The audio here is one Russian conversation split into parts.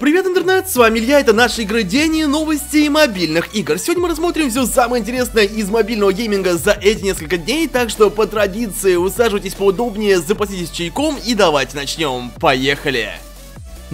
Привет, интернет, с вами Илья, это наши игры День и новости мобильных игр. Сегодня мы рассмотрим все самое интересное из мобильного гейминга за эти несколько дней, так что по традиции усаживайтесь поудобнее, запаситесь чайком и давайте начнем. Поехали!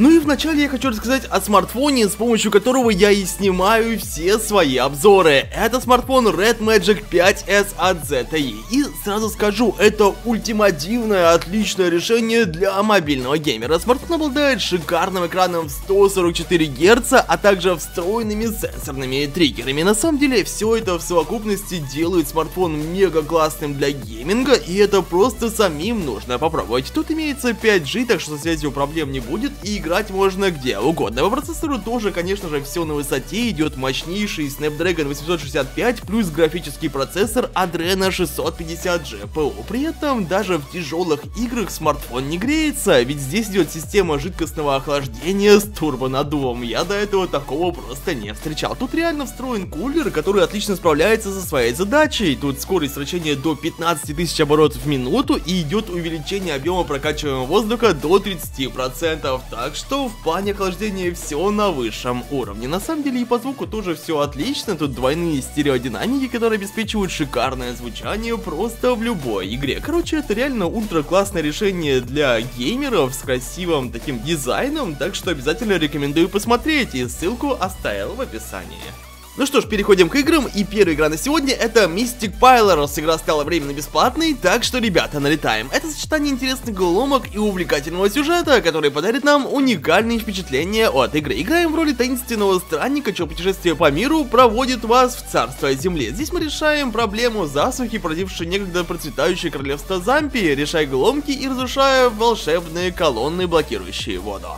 Ну и вначале я хочу рассказать о смартфоне, с помощью которого я и снимаю все свои обзоры. Это смартфон Red Magic 5S от ZTE. И сразу скажу, это ультимативное, отличное решение для мобильного геймера. Смартфон обладает шикарным экраном в 144 Гц, а также встроенными сенсорными триггерами. На самом деле, все это в совокупности делает смартфон мега классным для гейминга, и это просто самим нужно попробовать. Тут имеется 5G, так что со связью проблем не будет, и играть можно где угодно. По процессору тоже, конечно же, все на высоте, идет мощнейший Snapdragon 865 плюс графический процессор Adreno 650 GPU. При этом даже в тяжелых играх смартфон не греется, ведь здесь идет система жидкостного охлаждения с турбонаддувом. Я до этого такого просто не встречал. Тут реально встроен кулер, который отлично справляется со своей задачей. Тут скорость вращения до 15 тысяч оборотов в минуту и идет увеличение объема прокачиваемого воздуха до 30%. Так что в плане охлаждения все на высшем уровне. На самом деле и по звуку тоже все отлично, тут двойные стереодинамики, которые обеспечивают шикарное звучание просто в любой игре. Короче, это реально ультра классное решение для геймеров с красивым таким дизайном, так что обязательно рекомендую посмотреть и ссылку оставил в описании. Ну что ж, переходим к играм, и первая игра на сегодня это Mystic Pylorus. Игра стала временно бесплатной, так что, ребята, налетаем. Это сочетание интересных головоломок и увлекательного сюжета, который подарит нам уникальные впечатления от игры. Играем в роли таинственного странника, чье путешествие по миру проводит вас в царство земли. Здесь мы решаем проблему засухи, породившей некогда процветающее королевство Зампи, решая головоломки и разрушая волшебные колонны, блокирующие воду.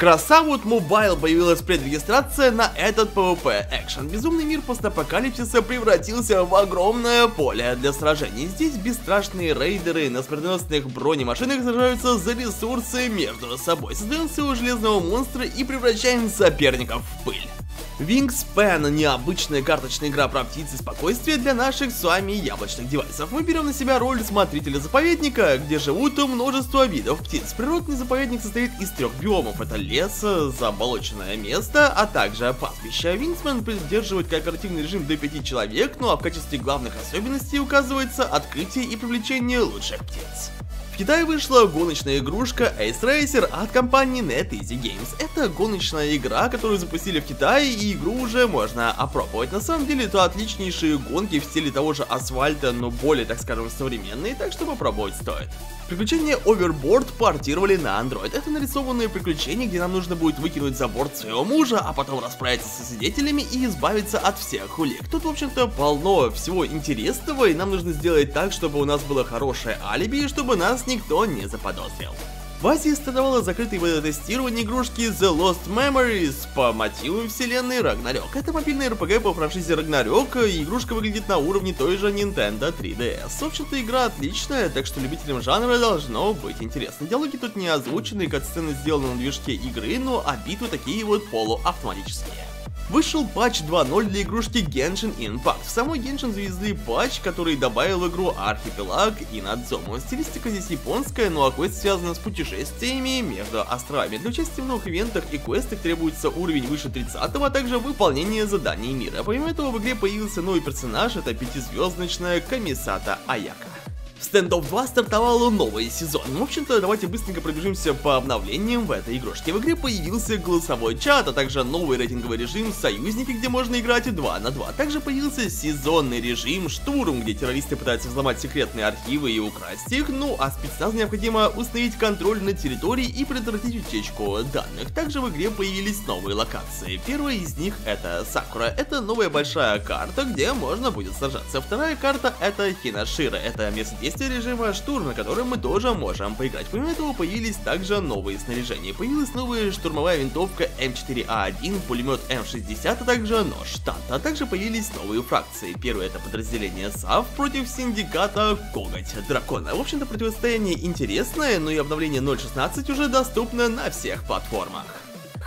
Crossout Mobile появилась предрегистрация на этот PvP экшен. Безумный мир постапокалипсиса превратился в огромное поле для сражений. Здесь бесстрашные рейдеры на смертоносных бронемашинах сражаются за ресурсы между собой. Создаем своего железного монстра и превращаем соперников в пыль. Wingspan – необычная карточная игра про птиц и спокойствие для наших с вами яблочных девайсов. Мы берем на себя роль смотрителя заповедника, где живут множество видов птиц. Природный заповедник состоит из трех биомов. Это лес, заболоченное место, а также пастбище. Wingspan поддерживает кооперативный режим до 5 человек, ну а в качестве главных особенностей указывается открытие и привлечение лучших птиц. Китае вышла гоночная игрушка Ace Racer от компании NetEasy Games. Это гоночная игра, которую запустили в Китае, и игру уже можно опробовать. На самом деле, это отличнейшие гонки в стиле того же асфальта, но более, так скажем, современные, так что попробовать стоит. Приключения Overboard портировали на Android. Это нарисованные приключения, где нам нужно будет выкинуть за борт своего мужа, а потом расправиться со свидетелями и избавиться от всех улик. Тут, в общем-то, полно всего интересного, и нам нужно сделать так, чтобы у нас было хорошее алиби, и чтобы нас никто не заподозрил. В Азии стартовало закрытое бета-тестирование игрушки The Lost Memories по мотивам вселенной Ragnarok. Это мобильный RPG по франшизе Ragnarok, и игрушка выглядит на уровне той же Nintendo 3DS. В общем-то, игра отличная, так что любителям жанра должно быть интересно. Диалоги тут не озвучены, как сцены сделаны на движке игры, но а битвы такие вот полуавтоматические. Вышел патч 2.0 для игрушки Genshin Impact. В самой Genshin завезли патч, который добавил в игру Архипелаг и Надзому. Стилистика здесь японская, но а квест связан с путешествиями между островами. Для участия в новых ивентах и квестах требуется уровень выше 30 а также выполнение заданий мира. Помимо этого в игре появился новый персонаж, это пятизвездочная Камисата Аяка. В Standoff 2 стартовал новый сезон. В общем-то, давайте быстренько пробежимся по обновлениям в этой игрушке. В игре появился голосовой чат, а также новый рейтинговый режим Союзники, где можно играть 2 на 2. Также появился сезонный режим Штурм, где террористы пытаются взломать секретные архивы и украсть их, ну а спецназу необходимо установить контроль над территорией и предотвратить утечку данных. Также в игре появились новые локации. Первая из них это Сакура. Это новая большая карта, где можно будет сражаться. Вторая карта это Хинашира. Это место действия режима штурм, на котором мы тоже можем поиграть. Помимо этого появились также новые снаряжения. Появилась новая штурмовая винтовка М4А1, пулемет М60, а также нож штанта. А также появились новые фракции. Первое это подразделение САВ против синдиката Коготь Дракона. В общем-то противостояние интересное, но и обновление 0.16 уже доступно на всех платформах.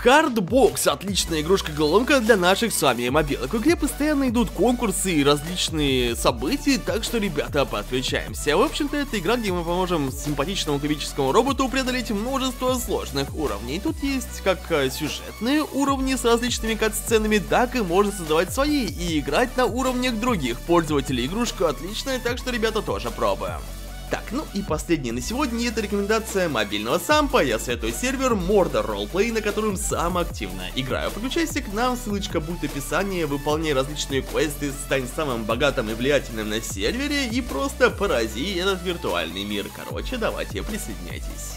Hardbox – отличная игрушка-головоломка для наших с вами мобилок. Игре постоянно идут конкурсы и различные события, так что, ребята, подключаемся. В общем-то, это игра, где мы поможем симпатичному кубическому роботу преодолеть множество сложных уровней. Тут есть как э, сюжетные уровни с различными кат-сценами, так и можно создавать свои и играть на уровнях других пользователей. Игрушка отличная, так что, ребята, тоже пробуем. Так, ну и последнее на сегодня это рекомендация мобильного сампа. Я советую сервер Mordor Roleplay, на котором сам активно играю. Подключайся к нам, ссылочка будет в описании, выполняй различные квесты, стань самым богатым и влиятельным на сервере и просто порази этот виртуальный мир. Короче, давайте присоединяйтесь.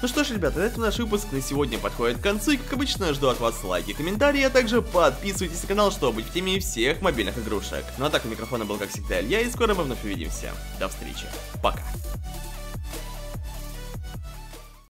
Ну что ж, ребята, на наш выпуск на сегодня подходит к концу, и как обычно жду от вас лайки, комментарии, а также подписывайтесь на канал, чтобы быть в теме всех мобильных игрушек. Ну а так, у микрофона был как всегда Илья, и скоро мы вновь увидимся. До встречи. Пока.